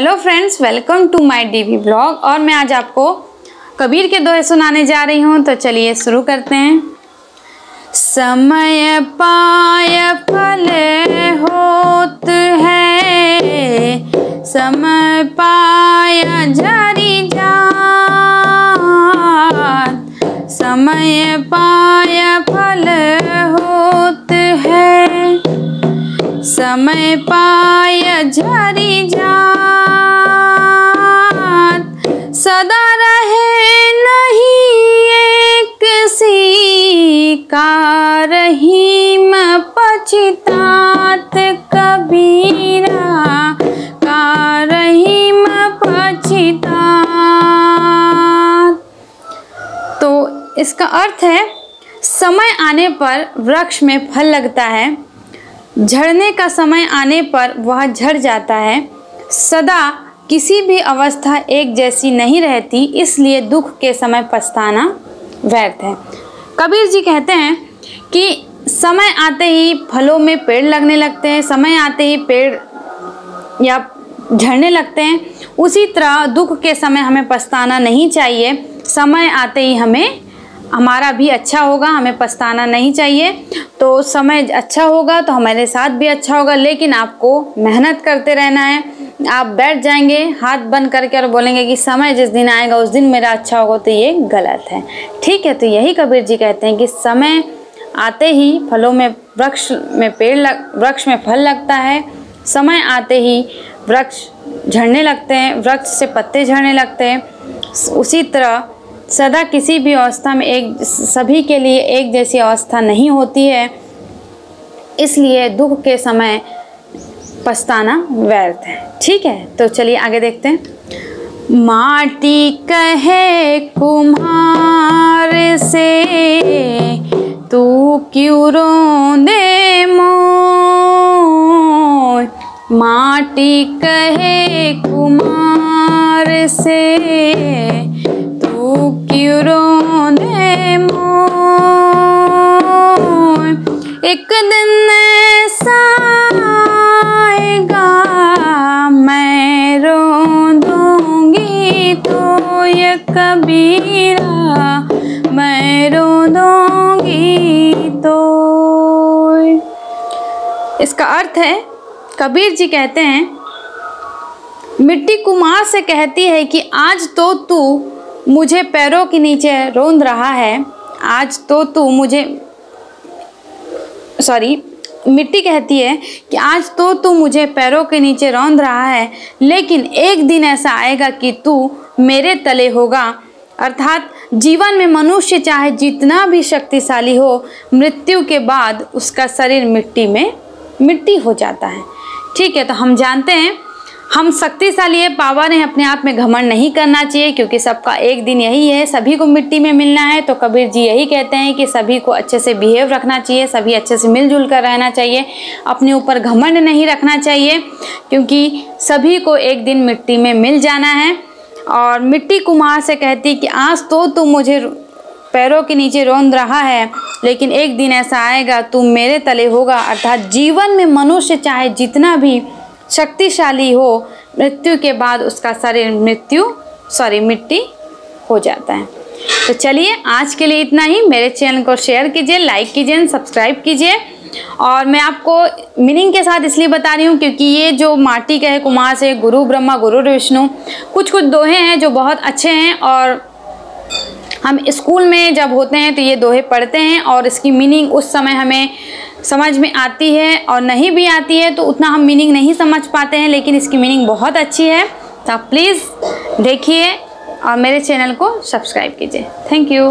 Hello friends, welcome to my DV blog. और मैं आज आपको कबीर के दोहे सुनाने जा रही हूँ तो चलिए शुरू करते हैं। समय पाय फल होत है, समय पाय झरी जात, समय पाय फल होत है, समय पाय झरी जात का रहीम पछितात कबीरा। का रहीम पछितात। तो इसका अर्थ है, समय आने पर वृक्ष में फल लगता है। झड़ने का समय आने पर वह झड़ जाता है। सदा किसी भी अवस्था एक जैसी नहीं रहती, इसलिए दुख के समय पछताना व्यर्थ है। कबीर जी कहते हैं कि समय आते ही फलों में पेड़ लगने लगते हैं, समय आते ही पेड़ या झड़ने लगते हैं। उसी तरह दुख के समय हमें पछताना नहीं चाहिए, समय आते ही हमें हमारा भी अच्छा होगा, हमें पछताना नहीं चाहिए। तो समय अच्छा होगा तो हमारे साथ भी अच्छा होगा, लेकिन आपको मेहनत करते रहना है। आप बैठ जाएँगे, हाथ बंद करके और बोलेंगे कि समय जिस दिन आएगा, उस दिन मेरा अच्छा होगा तो ये गलत है। ठीक है तो यही कबीर जी कहते हैं कि समय आते ही फलों में वृक्ष में पेड़ लग, वृक्ष में फल लगता है। समय आते ही वृक्ष झड़ने लगते हैं, वृक्ष से पत्ते झड़ने लगते हैं। उसी तरह सदा किसी भी अवस्था में एक, सभी के लिए एक जैसी अवस्था नहीं होती है। इसलिए दुख के समय पछताना व्यर्थ है। ठीक है तो चलिए आगे देखते हैं। माटी कहे कुम्हार से, तू क्यों रोंदे मोय माटी कहे कुमार से कबीरा, मैं रो दूँगी तो इसका अर्थ है, कबीर जी कहते हैं, मिट्टी कुमार से कहती है कि आज तो तू मुझे पैरों के नीचे रोंद रहा है। आज तो तू मुझे सॉरी मिट्टी कहती है कि आज तो तू मुझे पैरों के नीचे रौंद रहा है, लेकिन एक दिन ऐसा आएगा कि तू मेरे तले होगा। अर्थात जीवन में मनुष्य चाहे जितना भी शक्तिशाली हो, मृत्यु के बाद उसका शरीर मिट्टी में मिट्टी हो जाता है। ठीक है तो हम जानते हैं हम शक्तिशाली है पावर है अपने आप में घमंड नहीं करना चाहिए, क्योंकि सबका एक दिन यही है, सभी को मिट्टी में मिलना है तो कबीर जी यही कहते हैं कि सभी को अच्छे से बिहेव रखना चाहिए, सभी अच्छे से मिलजुल कर रहना चाहिए, अपने ऊपर घमंड नहीं रखना चाहिए, क्योंकि सभी को एक दिन मिट्टी में मिल जाना है। और मिट्टी कुमार से कहती कि, आज तो तुम मुझे पैरों के नीचे रोंद रहा है, लेकिन एक दिन ऐसा आएगा तुम मेरे तले होगा, अर्थात जीवन में मनुष्य चाहे जितना भी शक्तिशाली हो, मृत्यु के बाद उसका शरीर मृत्यु सॉरी मिट्टी हो जाता है। तो चलिए, आज के लिए इतना ही। मेरे चैनल को शेयर कीजिए लाइक कीजिए सब्सक्राइब कीजिए। और मैं आपको मीनिंग के साथ इसलिए बता रही हूँ क्योंकि ये जो माटी का है, कुमार से गुरु, ब्रह्मा, गुरु, विष्णु कुछ कुछ दोहे हैं जो बहुत अच्छे हैं। और हम स्कूल में जब होते हैं तो ये दोहे पढ़ते हैं और इसकी मीनिंग उस समय हमें समझ में आती है और नहीं भी आती है तो उतना हम मीनिंग नहीं समझ पाते हैं, लेकिन इसकी मीनिंग बहुत अच्छी है। तो आप प्लीज़ देखिए और मेरे चैनल को सब्सक्राइब कीजिए। Thank you